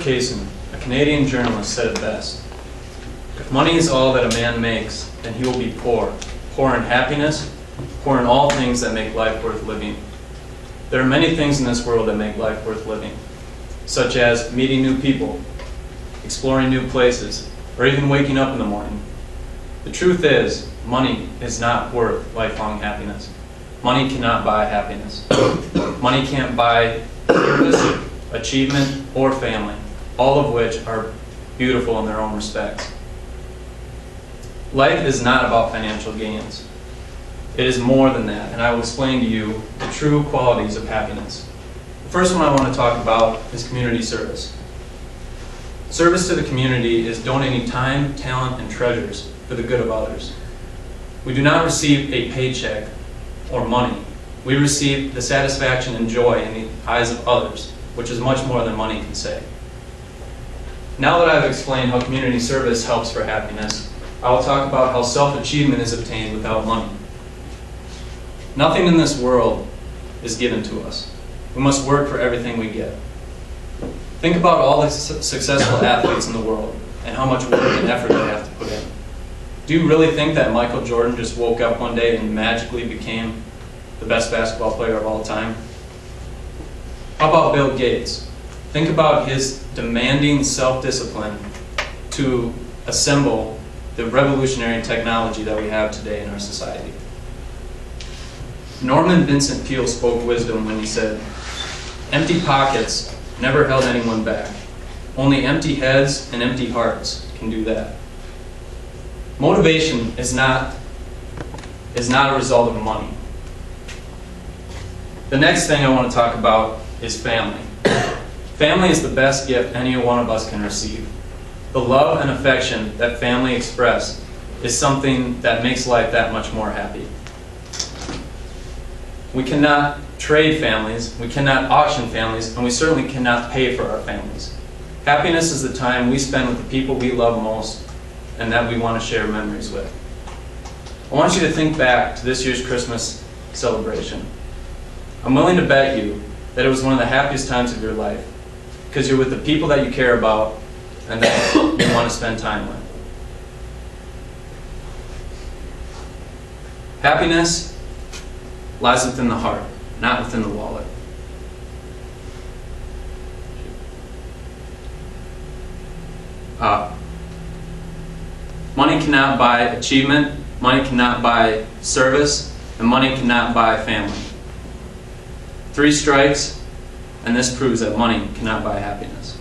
Casson, a Canadian journalist, said it best. If money is all that a man makes, then he will be poor. Poor in happiness, poor in all things that make life worth living. There are many things in this world that make life worth living, such as meeting new people, exploring new places, or even waking up in the morning. The truth is, money is not worth lifelong happiness. Money cannot buy happiness. Money can't buy service, achievement, or family, all of which are beautiful in their own respects. Life is not about financial gains. It is more than that, and I will explain to you the true qualities of happiness. The first one I want to talk about is community service. Service to the community is donating time, talent, and treasures for the good of others. We do not receive a paycheck or money. We receive the satisfaction and joy in the eyes of others, which is much more than money can say. Now that I've explained how community service helps for happiness, I will talk about how self-achievement is obtained without money. Nothing in this world is given to us. We must work for everything we get. Think about all the su- successful athletes in the world and how much work and effort they have to put in. Do you really think that Michael Jordan just woke up one day and magically became the best basketball player of all time? How about Bill Gates? Think about his demanding self discipline to assemble the revolutionary technology that we have today in our society. Norman Vincent Peale spoke wisdom when he said, Empty pockets never held anyone back. Only empty heads and empty hearts can do that. Motivation is not, is not a result of money. The next thing I want to talk about is family. Family is the best gift any one of us can receive. The love and affection that family express is something that makes life that much more happy. We cannot trade families, we cannot auction families, and we certainly cannot pay for our families. Happiness is the time we spend with the people we love most and that we want to share memories with. I want you to think back to this year's Christmas celebration. I'm willing to bet you that it was one of the happiest times of your life because you're with the people that you care about and that you want to spend time with. Happiness lies within the heart, not within the wallet. Uh, money cannot buy achievement, money cannot buy service, and money cannot buy family. Three strikes, and this proves that money cannot buy happiness.